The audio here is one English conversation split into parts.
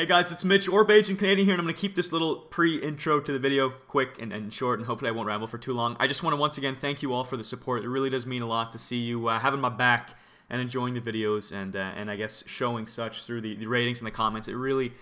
Hey guys, it's Mitch or Bajan Canadian here, and I'm going to keep this little pre-intro to the video quick and, and short, and hopefully I won't ramble for too long. I just want to once again thank you all for the support. It really does mean a lot to see you uh, having my back and enjoying the videos, and uh, and I guess showing such through the, the ratings and the comments. It really,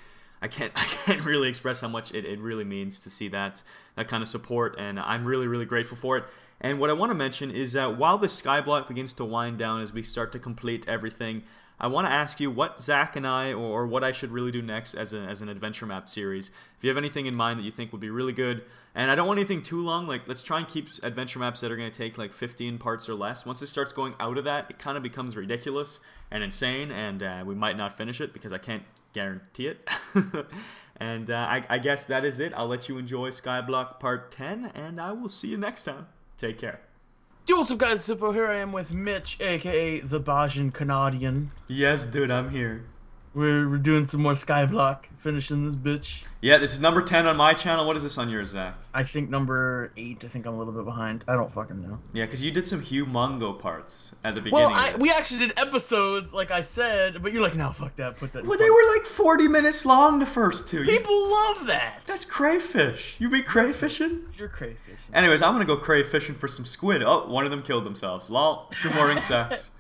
I can't I can't really express how much it, it really means to see that that kind of support, and I'm really really grateful for it. And what I want to mention is that while the skyblock begins to wind down as we start to complete everything, I want to ask you what Zak and I, or what I should really do next as, a, as an adventure map series. If you have anything in mind that you think would be really good, and I don't want anything too long, like let's try and keep adventure maps that are going to take like 15 parts or less. Once it starts going out of that, it kind of becomes ridiculous and insane, and uh, we might not finish it because I can't guarantee it. and uh, I, I guess that is it. I'll let you enjoy Skyblock Part 10, and I will see you next time. Take care. Yo, what's up guys, Hippo here I am with Mitch, aka the Bajan Canadian. Yes, dude, I'm here. We're, we're doing some more Skyblock, finishing this bitch. Yeah, this is number 10 on my channel. What is this on yours, Zak? I think number 8, I think I'm a little bit behind. I don't fucking know. Yeah, because you did some Hugh Mungo parts at the beginning. Well, I, we actually did episodes, like I said, but you're like, no, fuck that, put that Well, they were like 40 minutes long, the first two. People you, love that! That's crayfish. You be crayfishing? You're crayfishing. Anyways, I'm gonna go crayfishing for some squid. Oh, one of them killed themselves. Lol. Two more insects.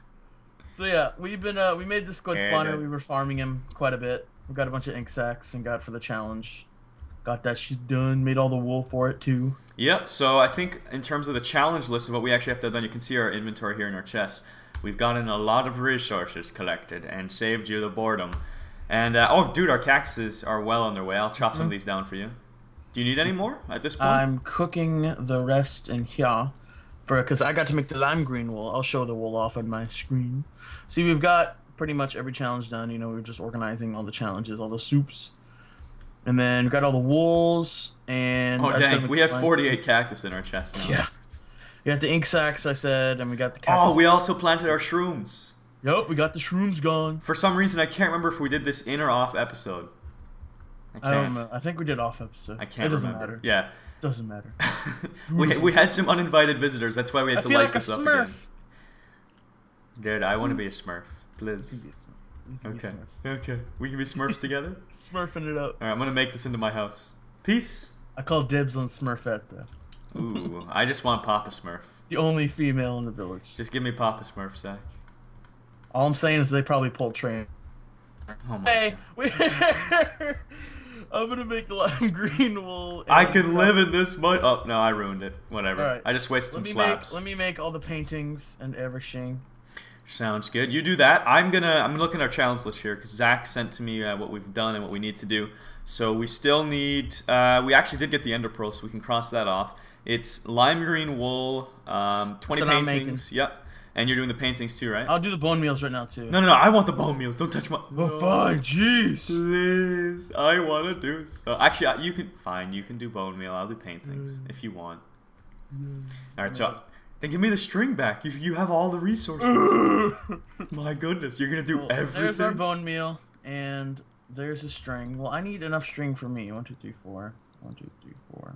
So yeah, we've been uh we made the squid spawner. We were farming him quite a bit. We got a bunch of ink sacs and got for the challenge. Got that shit done. Made all the wool for it too. Yep. So I think in terms of the challenge list of what we actually have to done, you can see our inventory here in our chest. We've gotten a lot of resources collected and saved you the boredom. And uh, oh, dude, our cactuses are well on their way. I'll chop mm -hmm. some of these down for you. Do you need any more at this point? I'm cooking the rest in here for because I got to make the lime green wool. I'll show the wool off on my screen. See, we've got pretty much every challenge done. You know, we're just organizing all the challenges, all the soups, and then we've got all the wools and. Oh dang! We have 48 cactus in our chest now. Yeah. We got the ink sacks. I said, and we got the cactus. Oh, we also planted our shrooms. Yep, we got the shrooms gone. For some reason, I can't remember if we did this in or off episode. I, I don't know. I think we did off episode. I can't. It doesn't remember. matter. Yeah. Doesn't matter. we we had some uninvited visitors. That's why we had I to light like this a up Smurf. again. Dude, I want to mm. be a Smurf, please. Okay. Okay. We can be Smurfs together. Smurfing it up. All right. I'm gonna make this into my house. Peace. I call dibs on Smurfette though. Ooh, I just want Papa Smurf. The only female in the village. Just give me Papa Smurf, Zak. All I'm saying is they probably pulled train. Oh my hey, we I'm gonna make the lime green wool. I can live in this mud. Oh no, I ruined it. Whatever. Right. I just wasted let some slabs. slabs. let me make all the paintings and everything. Sounds good. You do that. I'm gonna. I'm looking at our challenge list here because Zak sent to me uh, what we've done and what we need to do. So we still need. Uh, we actually did get the ender pearl, so we can cross that off. It's lime green wool, um, 20 That's what I'm paintings. Yep. And you're doing the paintings too, right? I'll do the bone meals right now too. No, no, no. I want the bone meals. Don't touch my. Well, No. fine, jeez. Please, I want to do so. Actually, I- you can. Fine, you can do bone meal. I'll do paintings Mm. if you want. All right, so then give me the string back. You you have all the resources. My goodness, you're gonna do Well, everything. There's our bone meal, and there's a string. Well, I need enough string for me. One, two, three, four. One, two, three, four.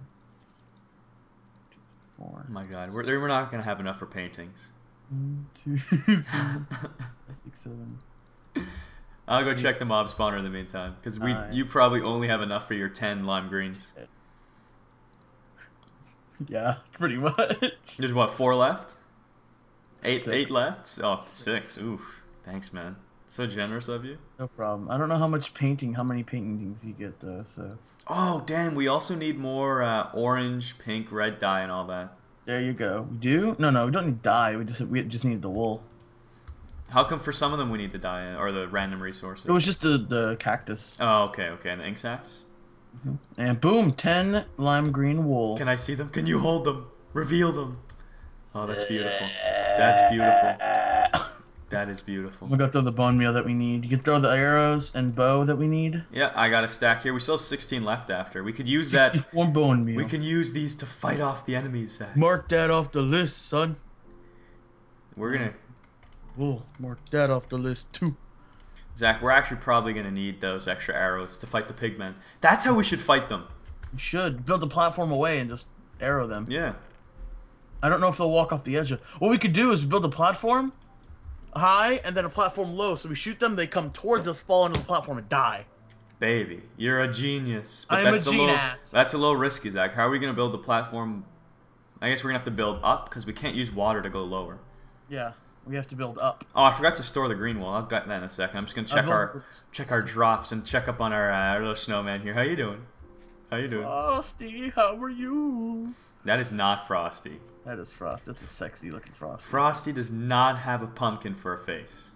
Two, four. Oh my God, we're we're not gonna have enough for paintings. One, two, three, six, seven. I'll go check the mob spawner in the meantime, because we Alright. you probably only have enough for your ten lime greens. Yeah, pretty much. There's what four left? Eight Six. eight left? Oh, six. Six. Oof. Thanks, man. So generous of you. No problem. I don't know how much painting, how many paintings you get though. So Oh, damn. We also need more uh, orange, pink, red dye and all that. There you go. We do? No, no, we don't need dye. We just we just need the wool. How come for some of them we need the dye or the random resources? It was just the the cactus. Oh, okay, okay. And the ink sacks? Mm-hmm. And boom, ten lime green wool. Can I see them? Can you hold them? Reveal them. Oh, that's beautiful. That's beautiful. That is beautiful. We'll go throw the bone meal that we need. You can throw the arrows and bow that we need. Yeah, I got a stack here. We still have 16 left after. We could use that. 64 bone meal. We can use these to fight off the enemies, Zak. mark that off the list, son. We're gonna, We'll mark that off the list too. Zak. We're actually probably gonna need those extra arrows to fight the pigmen. That's how we should fight them. We should build the platform away and just arrow them. Yeah. I don't know if they'll walk off the edge. Of... What we could do is build a platform high and then a platform low. So we shoot them, they come towards us, fall into the platform, and die. baby, you're a genius. But I'm a that's little genius. that's a little risky, Zak. How are we gonna build the platform? I guess we're gonna have to build up because we can't use water to go lower. Yeah, we have to build up. Oh, I forgot to store the green wall. I'll get that in a second. I'm just gonna check our check our drops and check up on our, uh, our little snowman here. How you doing? How you doing? Frosty, how are you? That is not Frosty. That is Frost. That's a sexy looking Frost. Frosty does not have a pumpkin for a face.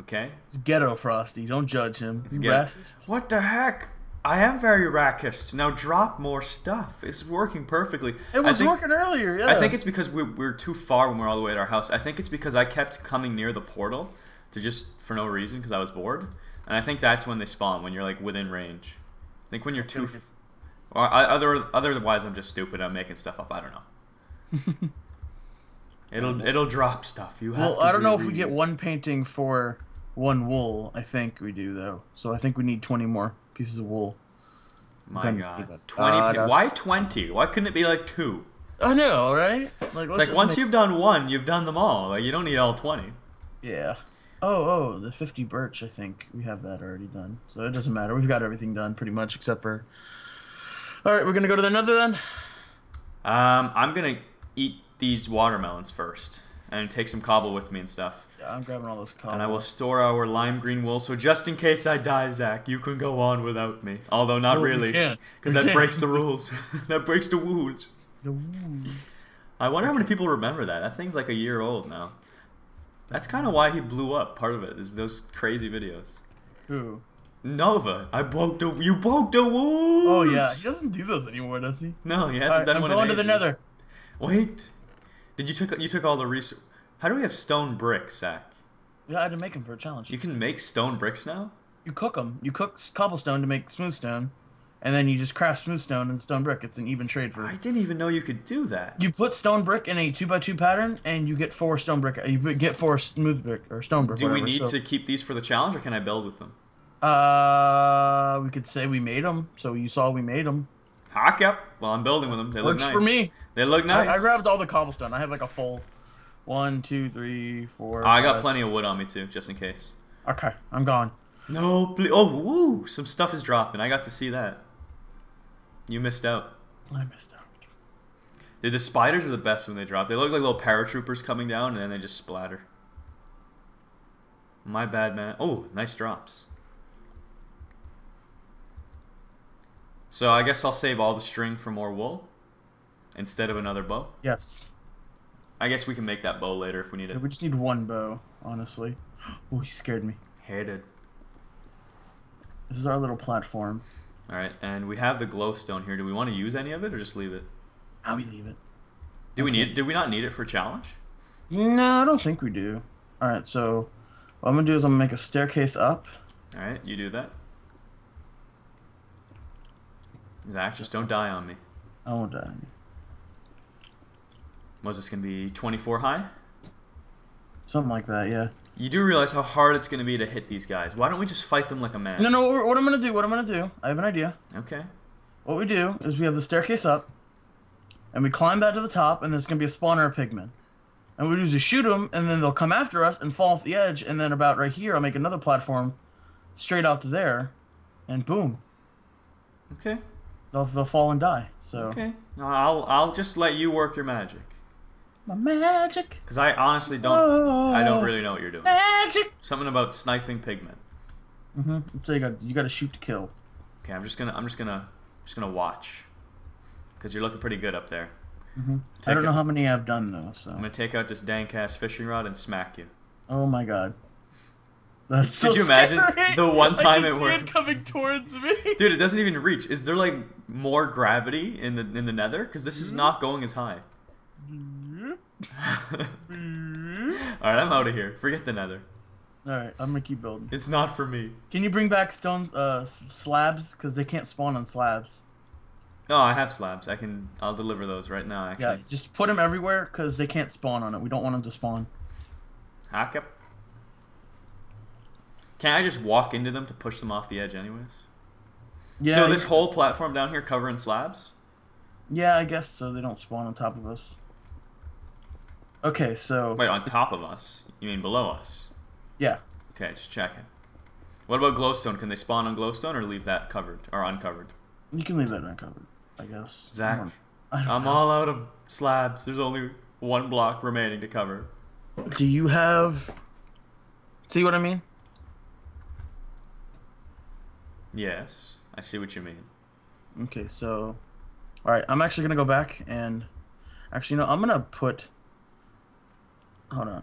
Okay? It's ghetto Frosty. Don't judge him. It's racist. What the heck? I am very rackist. Now drop more stuff. It's working perfectly. It was think, working earlier. Yeah. I think it's because we, we're too far when we're all the way at our house. I think it's because I kept coming near the portal to just for no reason because I was bored. And I think that's when they spawn when you're like within range. I think when you're too. Okay. F- or other otherwise, I'm just stupid. I'm making stuff up. I don't know. it'll it'll drop stuff. You have. Well, to I don't know if we reread get one painting for one wool. I think we do though. So I think we need 20 more pieces of wool. My Gonna God, twenty. Uh, Why twenty? Why couldn't it be like two? I know, right? Like, It's like once you've done one, you've done them all. Like you don't need all twenty. Yeah. Oh, oh, the 50 birch, I think. We have that already done. So it doesn't matter. We've got everything done pretty much except for. Alright, we're gonna go to the nether then? Um, I'm gonna eat these watermelons first and take some cobble with me and stuff. Yeah, I'm grabbing all those cobble. And I will store our lime green wool. So just in case I die, Zak, you can go on without me. Although not we really, because that can't. breaks the rules. that breaks the rules. The wool. I wonder how many people remember that. That thing's like a year old now. That's kind of why he blew up. Part of it is those crazy videos. Who? Nova, I broke the. You broke the wool. Oh, yeah. He doesn't do those anymore, does he? No, he hasn't Alright, done I'm one. going in to the nether. Wait, did you took you took all the research? How do we have stone bricks, Zak? Yeah, I had to make them for a challenge. You can make stone bricks now. You cook them. You cook cobblestone to make smooth stone, and then you just craft smooth stone and stone brick. It's an even trade for. I didn't even know you could do that. You put stone brick in a two by two pattern, and you get four stone brick. Uh, you get four smooth brick or stone brick. Do we need so- to keep these for the challenge, or can I build with them? Uh, we could say we made them. So you saw we made them. Hock up. Well, I'm building with them. They Works look nice. for me. They look nice. I, I grabbed all the cobblestone. I have like a full one, two, three, four. Oh, I got plenty of wood on me too, just in case. Okay, I'm gone. No, please. Oh, woo! Some stuff is dropping. I got to see that. You missed out. I missed out. Dude, the spiders are the best when they drop. They look like little paratroopers coming down, and then they just splatter. My bad, man. Oh, nice drops. So I guess I'll save all the string for more wool instead of another bow. Yes. I guess we can make that bow later if we need it. We just need one bow, honestly. Oh, you scared me. Hated. This is our little platform. All right, and we have the glowstone here. Do we want to use any of it or just leave it? How we leave it? Do we need? Do we not need it for challenge? No, I don't think we do. All right, so what I'm gonna do is I'm gonna make a staircase up. All right, you do that. Zak, just don't die on me. I won't die. on you. Was this gonna be 24 high? Something like that, yeah. You do realize how hard it's gonna be to hit these guys. Why don't we just fight them like a man? No, no. What what I'm gonna do? What I'm gonna do? I have an idea. Okay. What we do is we have the staircase up, and we climb that to the top, and there's gonna be a spawner of pigmen. And what we do is we shoot them, and then they'll come after us and fall off the edge, and then about right here, I'll make another platform, straight out to there, and boom, Okay. They'll they'll fall and die. So Okay. No, I'll I'll just let you work your magic. my magic. Cause I honestly don't. I don't really know what you're doing. Magic. Something about sniping pigment. Mm-hmm. So you got you got to shoot to kill. Okay, I'm just gonna I'm just gonna just gonna watch. Cause you're looking pretty good up there. Mm-hmm. I don't know it. how many I've done though. So I'm gonna take out this dank ass fishing rod and smack you. oh my god. That's so Could you imagine scary. the one I time can it see works? coming towards me. Dude, it doesn't even reach. Is there like more gravity in the in the Nether? Because this is not going as high. All right, I'm out of here. Forget the Nether. All right, I'm gonna keep building. It's not for me. Can you bring back stone uh, slabs? Because they can't spawn on slabs. No, I have slabs. I can. I'll deliver those right now. Actually. Yeah, just put them everywhere because they can't spawn on it. We don't want them to spawn. Hack up. Can I just walk into them to push them off the edge, anyways? Yeah. so this whole platform down here covering slabs. Yeah, I guess so. They don't spawn on top of us. Okay, so Wait, on top of us? You mean below us? yeah, Okay, just checking. What about glowstone? Can they spawn on glowstone or leave that covered or uncovered? You can leave that uncovered, I guess. Zak, don't- I don't I'm know. all out of slabs. There's only one block remaining to cover. Do you have? See what I mean? Yes, I see what you mean. Okay, so, all right, I'm actually gonna go back and, actually, you know, I'm gonna put. Hold on,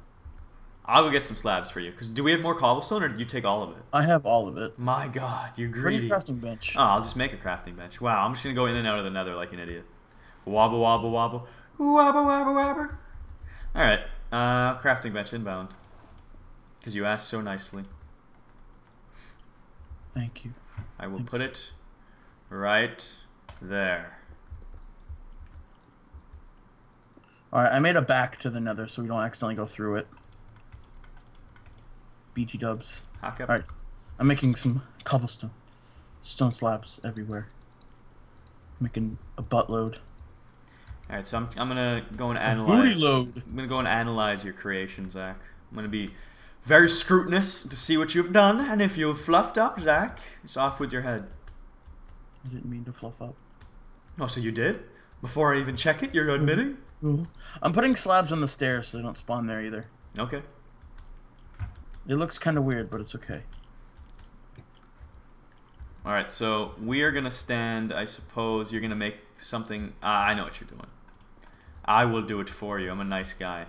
I'll go get some slabs for you. Cause do we have more cobblestone or did you take all of it? I have all of it. My God, you're Bring greedy. crafting bench. Oh, I'll just make a crafting bench. Wow, I'm just gonna go in and out of the nether like an idiot. Wobble, wobble, wobble. Wobble, wobble, wobble. Alright, uh, crafting bench inbound. Because you asked so nicely. Thank you. I will put it right there. All right, I made a back to the Nether so we don't accidentally go through it. BT dubs. All right, I'm making some cobblestone, stone slabs everywhere. Making a buttload. Alright, so I'm, I'm gonna go and A analyze. booty load. I'm gonna go and analyze your creation, Zak. I'm gonna be very scrutinous to see what you've done, and if you've fluffed up, Zak, it's off with your head. I didn't mean to fluff up. Oh, so you did? Before I even check it, you're admitting? Ooh. I'm putting slabs on the stairs so they don't spawn there either. Okay. It looks kind of weird, but it's okay. All right, so we are gonna stand. I suppose you're gonna make something. Ah, I know what you're doing. I will do it for you. I'm a nice guy.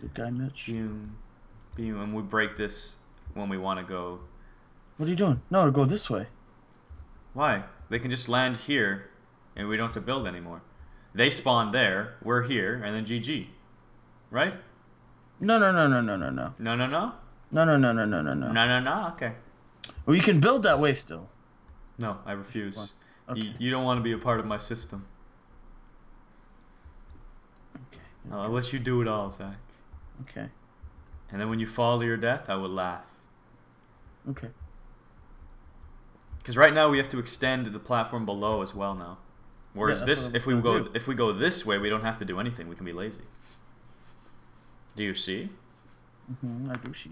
Good guy, Mitch. Boom, and we break this when we want to go. What are you doing? No, go this way. Why? They can just land here, and we don't have to build anymore. They spawn there. We're here, and then GG. Right? No, no, no, no, no, no, no. No, no, no, No, no, no, no, no, no, no, no. no, no. Okay. Well, you can build that way still. No, I refuse. Okay. You, you don't want to be a part of my system. Okay. I'll let you do it all, Zak. Okay. And then when you fall to your death, I will laugh. Okay. Because right now we have to extend the platform below as well now. Whereas that's this, if we go, do. if we go this way, we don't have to do anything. We can be lazy. Do you see? Mm-hmm, I do see.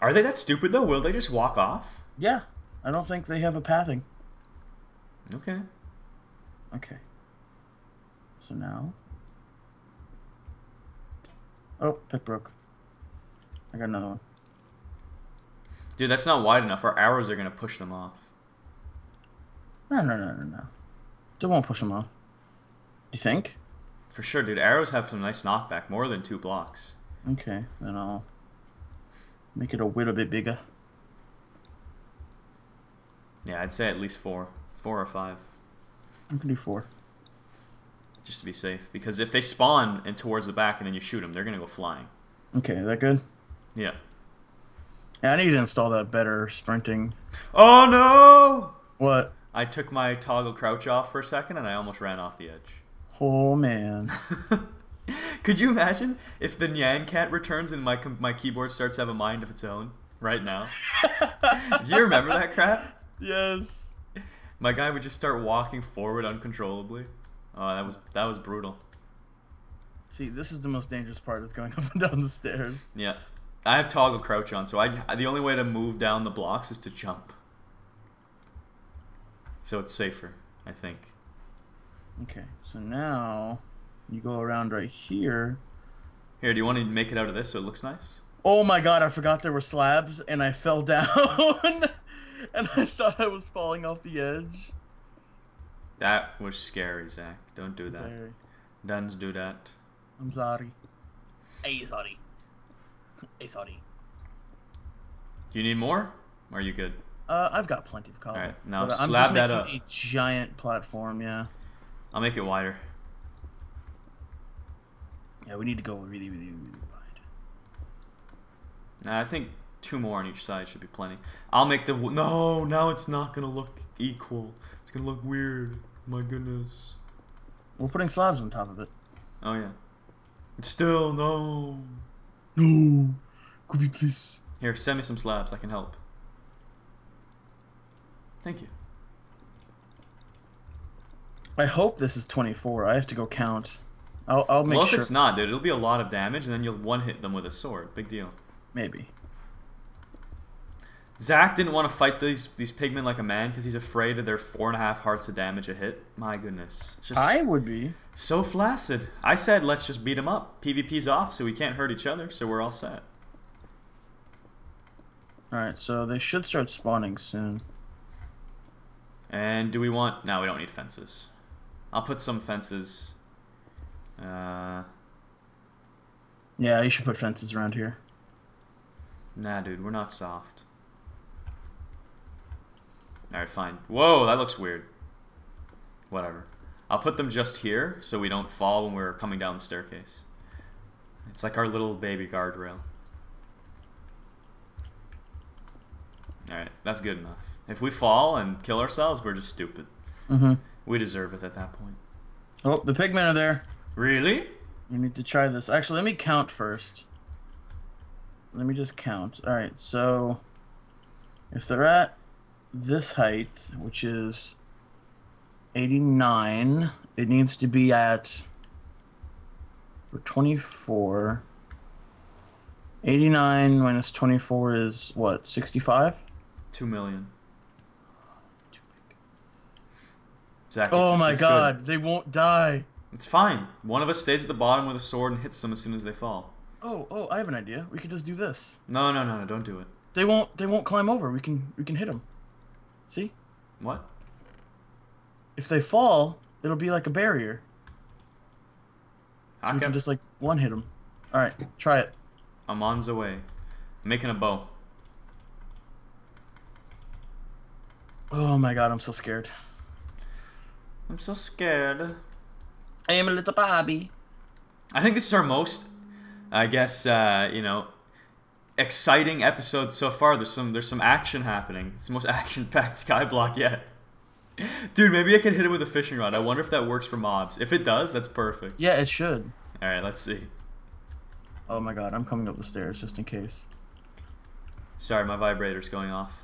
Are they that stupid though? Will they just walk off? Yeah. I don't think they have a pathing. Okay. Okay. So now. Oh, pick broke. I got another one. Dude, that's not wide enough. Our arrows are gonna push them off. No, no, no, no, no. They won't push them off. You think? For sure, dude. Arrows have some nice knockback, more than two blocks. Okay, then I'll make it a little bit bigger. Yeah, I'd say at least four, four or five, I can do four. Just to be safe. Because if they spawn and towards the back and then you shoot them, they're gonna go flying. Okay, is that good? Yeah. Yeah, I need to install that better sprinting. Oh no! What? I took my toggle crouch off for a second and I almost ran off the edge. Oh man. Could you imagine if the Nyan cat returns and my my keyboard starts to have a mind of its own right now? Do you remember that crap? Yes. My guy would just start walking forward uncontrollably. Oh, that was that was brutal. See, this is the most dangerous part is going up and down the stairs. Yeah, I have toggle crouch on, so I the only way to move down the blocks is to jump. So it's safer, I think. Okay, so now you go around right here. Here, do you want to make it out of this so it looks nice? Oh my god, I forgot there were slabs and I fell down. and I thought I was falling off the edge. That was scary, Zak. Don't do that. Very. Duns do that. I'm sorry. Hey, sorry. Hey, sorry. Do you need more? Or are you good? Uh, I've got plenty of cobble. Alright, now But I'm slab just that making up. a giant platform, yeah. I'll make it wider. Yeah, we need to go really, really, really wide. Nah, I think two more on each side should be plenty. I'll make the w- no. Now it's not gonna look equal. It's gonna look weird. My goodness. We're putting slabs on top of it. Oh yeah. It's still no. No. Could we please? Here, send me some slabs. I can help. Thank you. I hope this is 24. I have to go count. I'll, I'll make well, if sure. it's not, dude, it'll be a lot of damage, and then you'll one hit them with a sword. Big deal. Maybe. Zak didn't want to fight these these pigmen like a man because he's afraid of their four and a half hearts of damage a hit. My goodness, just I would be. so flaccid. I said let's just beat him up. PvP's off, so we can't hurt each other, so we're all set. Alright, so they should start spawning soon. And do we want? No, we don't need fences. I'll put some fences. Uh, Yeah, you should put fences around here. nah, dude, we're not soft. All right, fine. Whoa, that looks weird. Whatever. I'll put them just here so we don't fall when we're coming down the staircase. It's like our little baby guardrail. Alright, that's good enough. If we fall and kill ourselves, we're just stupid. Mm-hmm. We deserve it at that point. Oh, the pigmen are there. Really? You need to try this. Actually, let me count first. Let me just count. Alright, so if they're at this height, which is 89, it needs to be at for 24. 89 minus 24 is what, 65? Two million. Zak, Oh my it's good. god, they won't die. It's fine. One of us stays at the bottom with a sword and hits them as soon as they fall. Oh, oh, I have an idea. We could just do this. No, no, no, no, don't do it. They won't they won't climb over. We can we can hit them. See? What? If they fall, it'll be like a barrier. So How we can just like one hit them. All right, try it. I'm on the way. I'm making a bow. Oh my god, I'm so scared. I'm so scared. I am a little Bobby. I think this is our most, I guess, uh, you know, exciting episode so far. There's some there's some action happening. It's the most action-packed skyblock yet. Dude, maybe I can hit him with a fishing rod. I wonder if that works for mobs. If it does, that's perfect. Yeah, it should. All right, let's see. Oh my god, I'm coming up the stairs just in case. Sorry, my vibrator's going off.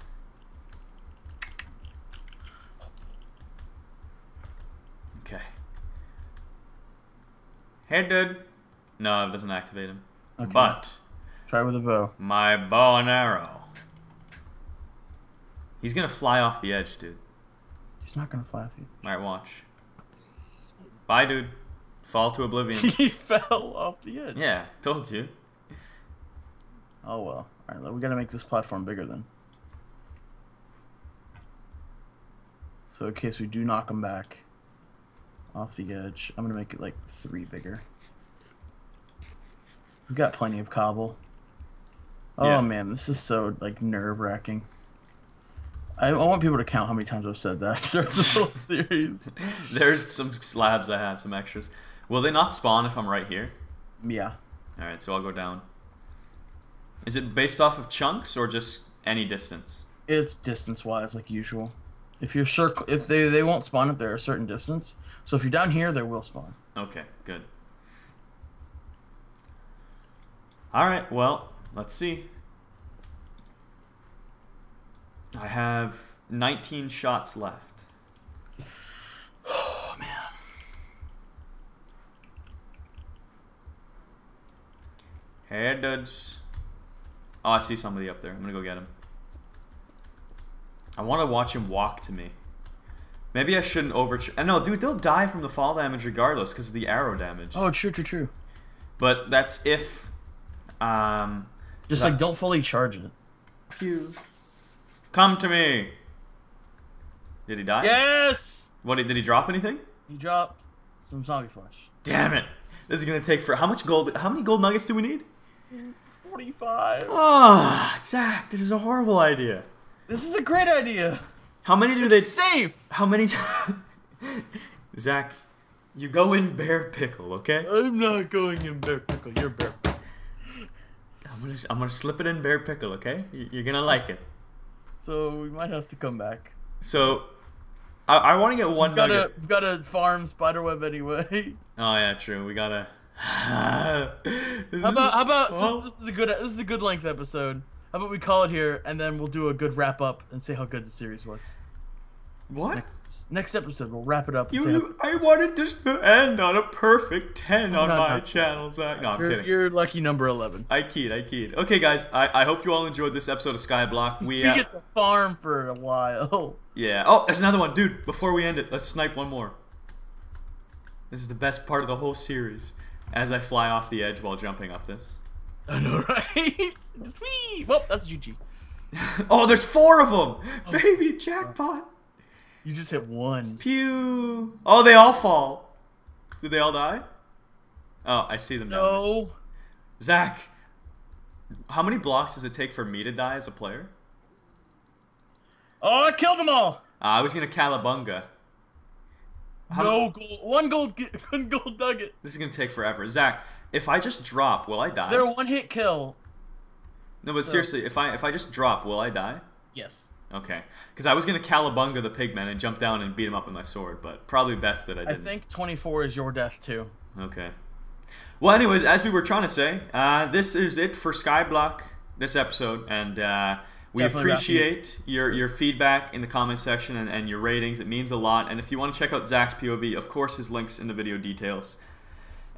Okay. Hey, dude. No, it doesn't activate him. Okay. But Try with a bow. my bow and arrow. He's gonna fly off the edge, dude. He's not gonna fly off you. Alright, watch. Bye, dude. Fall to oblivion. he fell off the edge. yeah, told you. Oh well. All right, we gotta make this platform bigger then. So in case we do knock him back off the edge, I'm gonna make it like three bigger. We've got plenty of cobble. Oh Yeah. man, this is so like nerve wracking. I, I want people to count how many times I've said that. Little series. There's some slabs I have, some extras. Will they not spawn if I'm right here? Yeah. Alright, so I'll go down. Is it based off of chunks or just any distance? It's distance wise like usual. If you're circle if they they won't spawn if they're a certain distance. So if you're down here, they will spawn. Okay, good. Alright, well, let's see. I have 19 shots left. Oh man. Hey, dudes. Oh, I see somebody up there. I'm gonna go get him. I want to watch him walk to me. Maybe I shouldn't over. I know, dude. They'll die from the fall damage regardless because of the arrow damage. Oh, true, true, true. But that's if. Um. Just like don't fully charge it. Pew. Come to me. Did he die? Yes. What did, did he drop anything? He dropped some zombie flesh. Damn it! This is gonna take for how much gold? How many gold nuggets do we need? Forty-five. Oh, Zak, this is a horrible idea. This is a great idea. How many do they? It's safe. How many? Zak, you go in bear pickle, okay? I'm not going in bear pickle. You're bear. Pickle. I'm gonna I'm gonna slip it in bear pickle, okay? You- You're gonna like it. So we might have to come back. So, I, I want to get one We've got nugget. to we've got to farm spiderweb anyway. Oh yeah, true. We gotta. how about how about well, this is a good this is a good length episode. How about we call it here and then we'll do a good wrap up and say how good the series was. What? Next, next episode, we'll wrap it up. You, you, I wanted this to end on a perfect 10 on No, my no. channel, Zak. No, I'm you're, kidding. you're lucky number 11. I keyed, I keyed. Okay, guys, I, I hope you all enjoyed this episode of Skyblock. We, We uh, get to farm for a while. yeah. Oh, there's another one. Dude, before we end it, let's snipe one more. This is the best part of the whole series. As I fly off the edge while jumping up this. I know, right? Sweet. Well, that's GG. oh, there's four of Oh. them! Baby, jackpot! You just hit one. Pew! Oh, they all fall. Did they all die? Oh, I see them down. No. Zak, how many blocks does it take for me to die as a player? Oh, I killed them all. Uh, I was gonna Calabunga. How- no gold. One gold. One gold nugget. This is gonna take forever. Zak, if I just drop, will I die? They're one hit kill. no, but so- seriously, if I if I just drop, will I die? Yes. Okay, because I was gonna Calabunga the pigman and jump down and beat him up with my sword, but probably best that I didn't. I think 24 is your death too. Okay. Well, anyways, as we were trying to say, uh, this is it for Skyblock this episode, and uh, we Definitely appreciate your your feedback in the comment section and, and your ratings. It means a lot. And if you want to check out Zak's POV, of course, his links in the video details.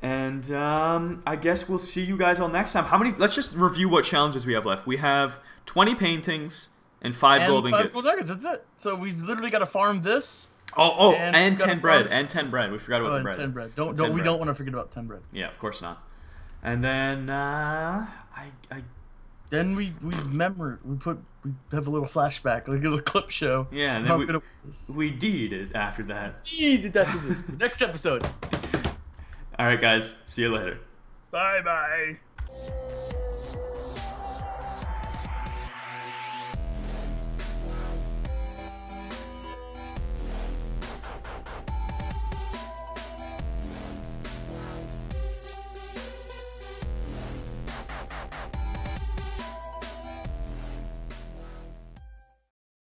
And um, I guess we'll see you guys all next time. How many? Let's just review what challenges we have left. We have 20 paintings and five and gold five ingots. gold nuggets. That's it. So we've literally got to farm this. Oh, oh, And and, 10 bread, and 10 bread. We forgot about Oh, the and bread. 10 bread. Don't 10 don't we bread. don't want to forget about 10 bread. Yeah, of course not. And then uh, I, I Then we we remember we put we have a little flashback, like a little clip show. Yeah, and then we, it was. we did it after that. Eee, did that do this. Next episode. All right, guys. See you later. Bye bye.